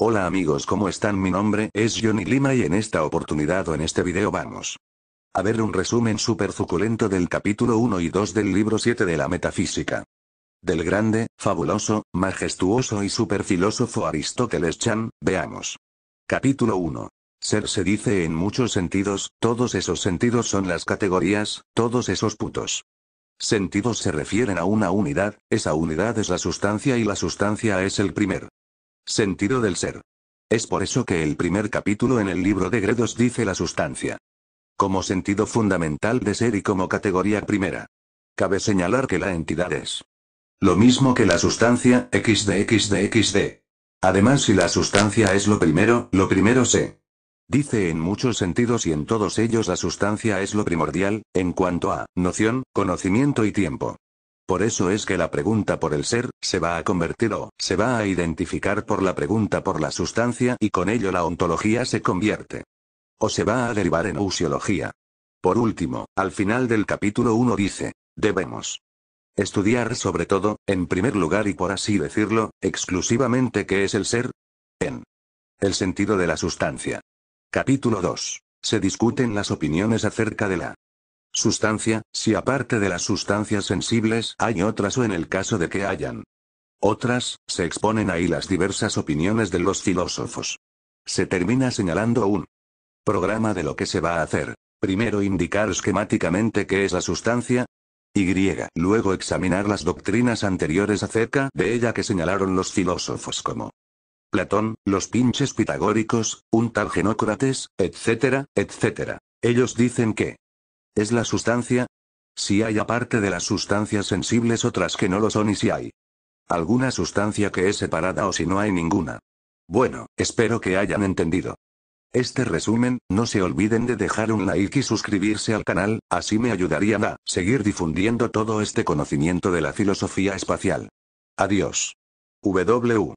Hola amigos ¿cómo están? Mi nombre es Johnny Lima y en esta oportunidad o en este video vamos a ver un resumen súper suculento del capítulo 1 y 2 del libro 7 de la metafísica. Del grande, fabuloso, majestuoso y super filósofo Aristóteles Chan, veamos. Capítulo 1. Ser se dice en muchos sentidos, todos esos sentidos son las categorías, todos esos putos. Sentidos se refieren a una unidad, esa unidad es la sustancia y la sustancia es el primer sentido del ser. Es por eso que el primer capítulo en el libro de Gredos dice la sustancia. Como sentido fundamental de ser y como categoría primera. Cabe señalar que la entidad es lo mismo que la sustancia, XD Además si la sustancia es lo primero, lo primero se dice en muchos sentidos y en todos ellos la sustancia es lo primordial, en cuanto a noción, conocimiento y tiempo. Por eso es que la pregunta por el ser, se va a convertir o, se va a identificar por la pregunta por la sustancia y con ello la ontología se convierte. O se va a derivar en usiología. Por último, al final del capítulo 1 dice, debemos Estudiar sobre todo, en primer lugar y por así decirlo, exclusivamente qué es el ser. En el sentido de la sustancia. Capítulo 2. Se discuten las opiniones acerca de la sustancia, si aparte de las sustancias sensibles hay otras o en el caso de que hayan otras, se exponen ahí las diversas opiniones de los filósofos. Se termina señalando un programa de lo que se va a hacer. Primero indicar esquemáticamente qué es la sustancia, y. Luego examinar las doctrinas anteriores acerca de ella que señalaron los filósofos como Platón, los pinches pitagóricos, un tal Genócrates, etcétera, etcétera. Ellos dicen que es la sustancia. Si hay aparte de las sustancias sensibles otras que no lo son y si hay alguna sustancia que es separada o si no hay ninguna. Bueno, espero que hayan entendido. Este resumen, no se olviden de dejar un like y suscribirse al canal, así me ayudarían a seguir difundiendo todo este conocimiento de la filosofía espacial. Adiós. W.